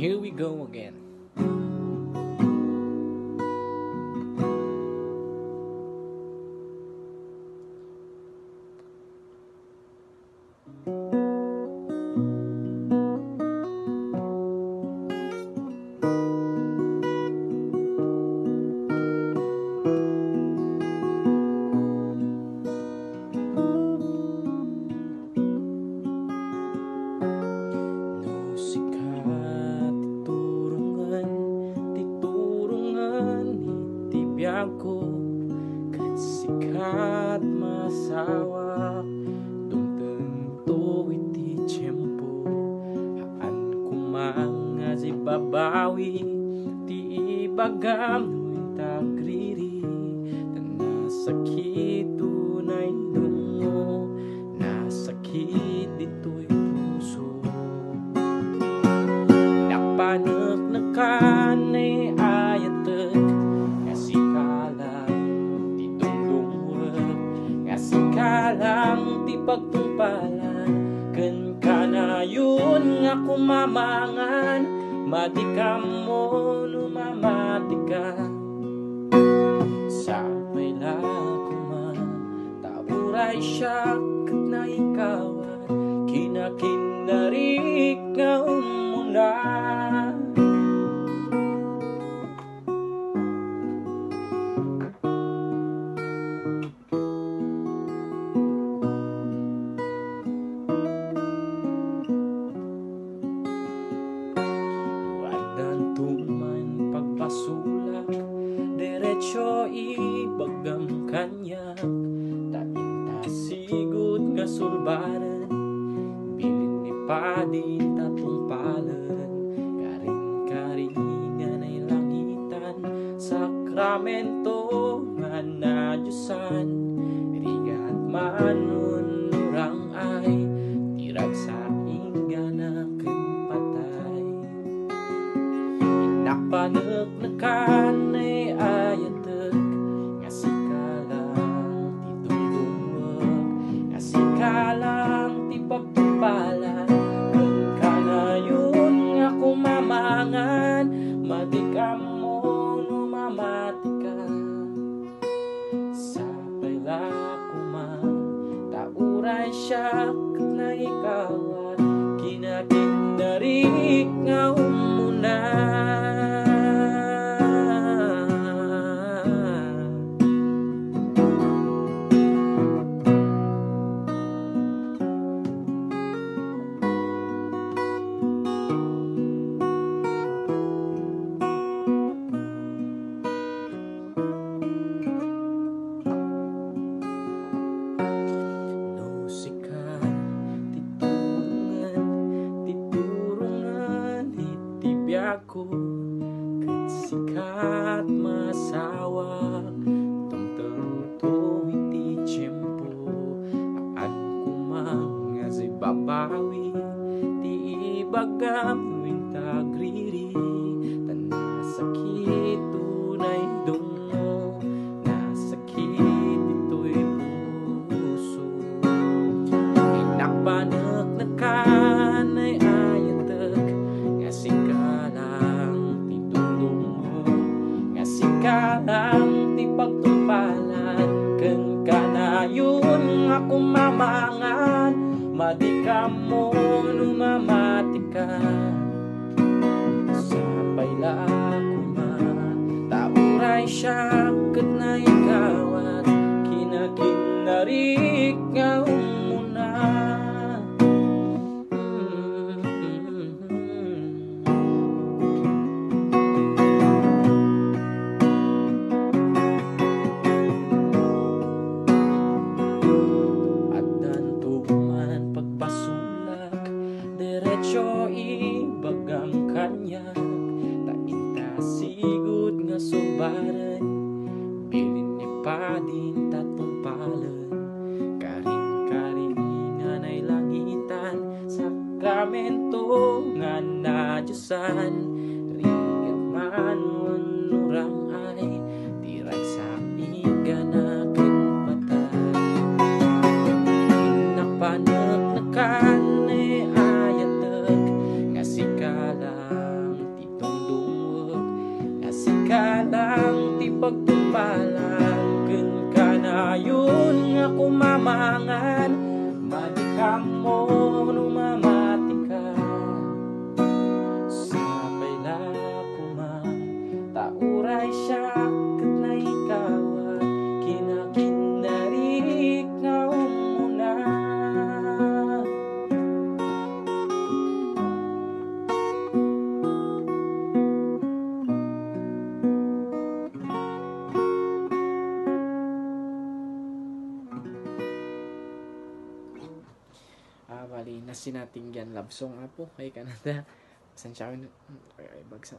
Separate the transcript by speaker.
Speaker 1: here we go again. Masawa dumtento iti tiyempo haan kumanga si babawi ti ibagam no tagriri nasakit kanayon nga kumamangan Madikam mo numamati ka. Sabay la kuma Taburay siya kat na ikawan Kinakindarik nga umuna pagpasulak Diretso ibagam kanyak. Tainta sigud nga sulbaran. Bilin ni padin tatong palan Karing-karingan ay langitan. Sakramento nga na Diyosan Rigat manun Kinakindarik nga masawa. Tungtong iti tiyempo aan kumanga si babawi. Ti ibagam wintagriri tanasakit tunay dungo. Nasakit ito'y puso. Inakpanak na kanay kanayon nga kumamangan Madikam mo numamati ka. Sabay la kuma Tauray siya kat na ikaw at nga Diretso ibagang kanyak. Tainta sigud nga subaran Bilin ni padin tatong palan Karing-karingan ay langitan Sakramento nga na Diyosan ang di pagtumpalan Kun ka na. Yun nga kumamangan. Madikam mo na sinating yan love song nga po kay Canada. San siya, ay, bagsak.